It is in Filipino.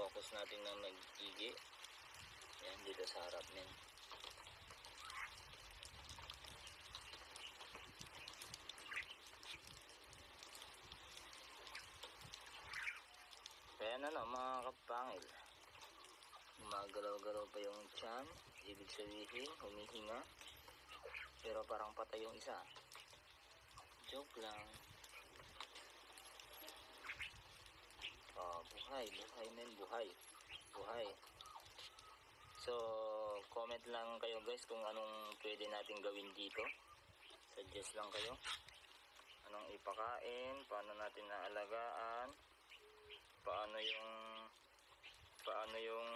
Tapos natin na nag-igi. Yan, dito sa harap niyan. Kaya na no, mga kapangil. Gumagalaw-galaw pa yung tiyan. Ibig sabihin, humihinga. Pero parang patay yung isa. Joke lang. Buhay, buhay men, buhay. Buhay. So, comment lang kayo guys kung anong pwede natin gawin dito. Suggest lang kayo. Anong ipakain, paano natin naalagaan, paano yung paano yung